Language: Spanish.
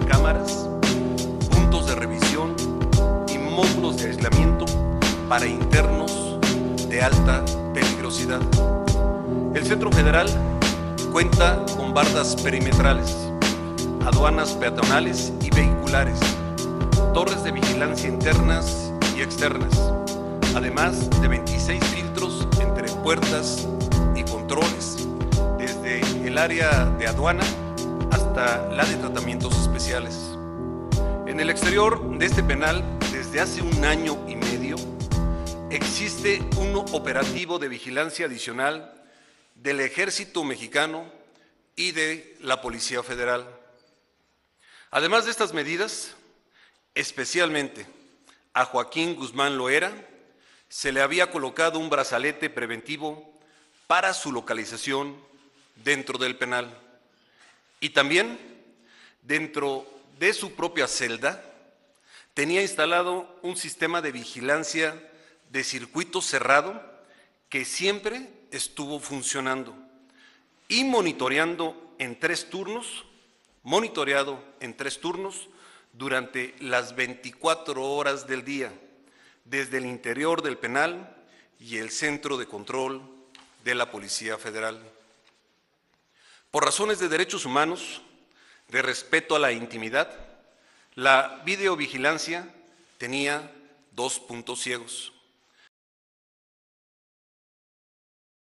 cámaras, puntos de revisión y módulos de aislamiento para internos de alta peligrosidad. El Centro Federal cuenta con bardas perimetrales, aduanas peatonales y vehiculares, torres de vigilancia internas y externas, además de 26 filtros entre puertas y controles desde el área de aduana la de tratamientos especiales. En el exterior de este penal, desde hace un año y medio, existe un operativo de vigilancia adicional del Ejército Mexicano y de la Policía Federal. Además de estas medidas, especialmente a Joaquín Guzmán Loera se le había colocado un brazalete preventivo para su localización dentro del penal. Y también dentro de su propia celda tenía instalado un sistema de vigilancia de circuito cerrado que siempre estuvo funcionando y monitoreando en tres turnos, monitoreado en tres turnos durante las 24 horas del día, desde el interior del penal y el centro de control de la Policía Federal. Por razones de derechos humanos, de respeto a la intimidad, la videovigilancia tenía dos puntos ciegos.